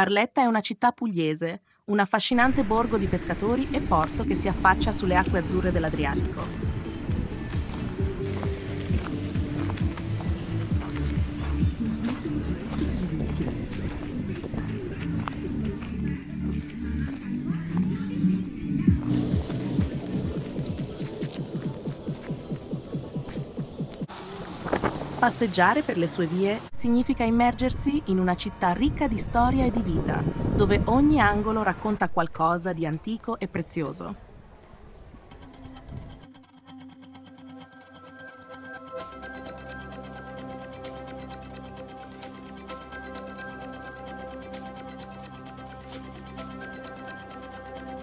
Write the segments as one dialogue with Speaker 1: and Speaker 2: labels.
Speaker 1: Barletta è una città pugliese, un affascinante borgo di pescatori e porto che si affaccia sulle acque azzurre dell'Adriatico. Passeggiare per le sue vie significa immergersi in una città ricca di storia e di vita, dove ogni angolo racconta qualcosa di antico e prezioso.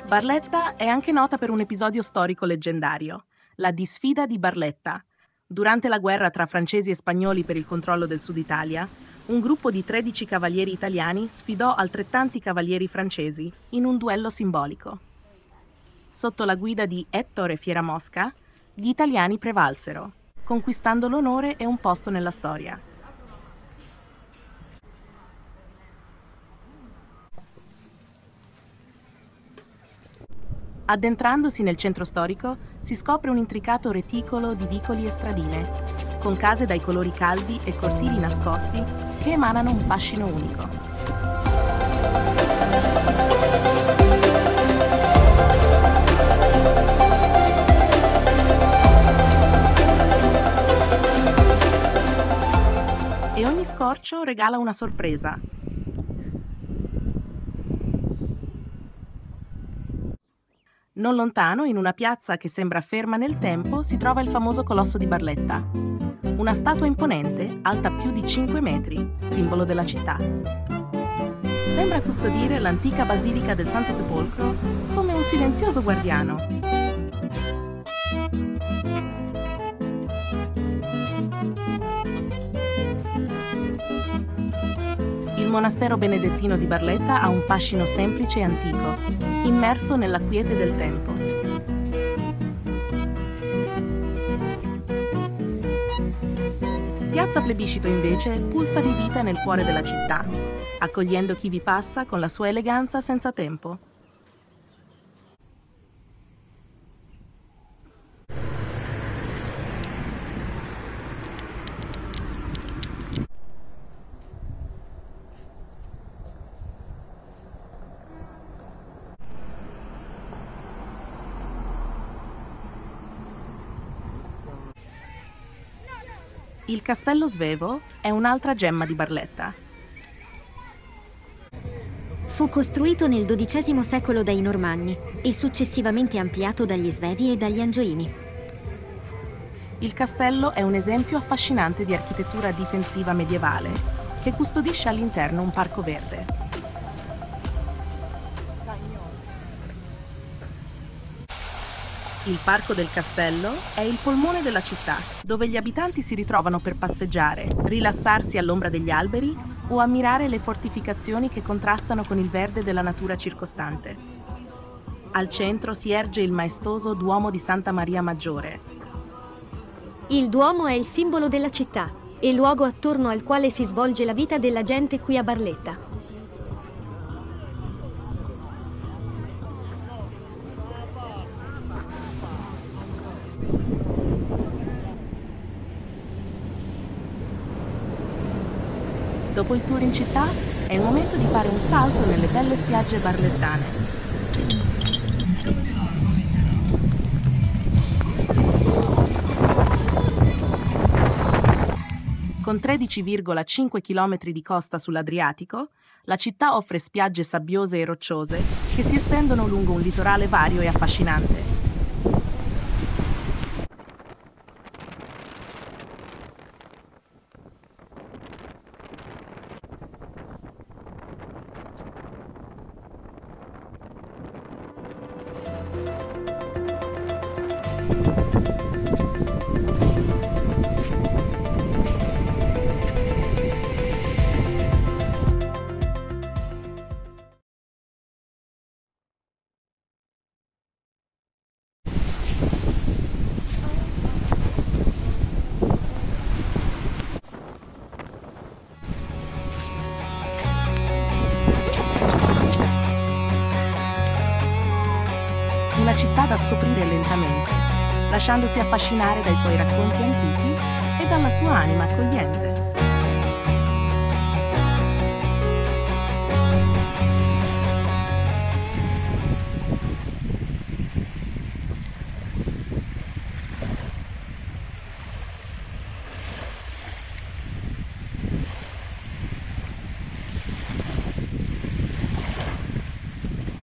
Speaker 1: Barletta è anche nota per un episodio storico leggendario, la disfida di Barletta, Durante la guerra tra francesi e spagnoli per il controllo del sud Italia, un gruppo di 13 cavalieri italiani sfidò altrettanti cavalieri francesi in un duello simbolico. Sotto la guida di Ettore Fieramosca, gli italiani prevalsero, conquistando l'onore e un posto nella storia. Addentrandosi nel centro storico si scopre un intricato reticolo di vicoli e stradine, con case dai colori caldi e cortili nascosti che emanano un fascino unico. E ogni scorcio regala una sorpresa, Non lontano, in una piazza che sembra ferma nel tempo, si trova il famoso colosso di Barletta. Una statua imponente, alta più di 5 metri, simbolo della città. Sembra custodire l'antica basilica del Santo Sepolcro come un silenzioso guardiano. Il monastero benedettino di Barletta ha un fascino semplice e antico, immerso nella quiete del tempo. Piazza Plebiscito invece pulsa di vita nel cuore della città, accogliendo chi vi passa con la sua eleganza senza tempo. Il castello Svevo è un'altra gemma di Barletta.
Speaker 2: Fu costruito nel XII secolo dai Normanni e successivamente ampliato dagli Svevi e dagli Angioini.
Speaker 1: Il castello è un esempio affascinante di architettura difensiva medievale che custodisce all'interno un parco verde. Il Parco del Castello è il polmone della città, dove gli abitanti si ritrovano per passeggiare, rilassarsi all'ombra degli alberi o ammirare le fortificazioni che contrastano con il verde della natura circostante. Al centro si erge il maestoso Duomo di Santa Maria Maggiore.
Speaker 2: Il Duomo è il simbolo della città e luogo attorno al quale si svolge la vita della gente qui a Barletta.
Speaker 1: Dopo il tour in città è il momento di fare un salto nelle belle spiagge barlettane. Con 13,5 km di costa sull'Adriatico, la città offre spiagge sabbiose e rocciose che si estendono lungo un litorale vario e affascinante. Città da scoprire lentamente, lasciandosi affascinare dai suoi racconti antichi e dalla sua anima accogliente.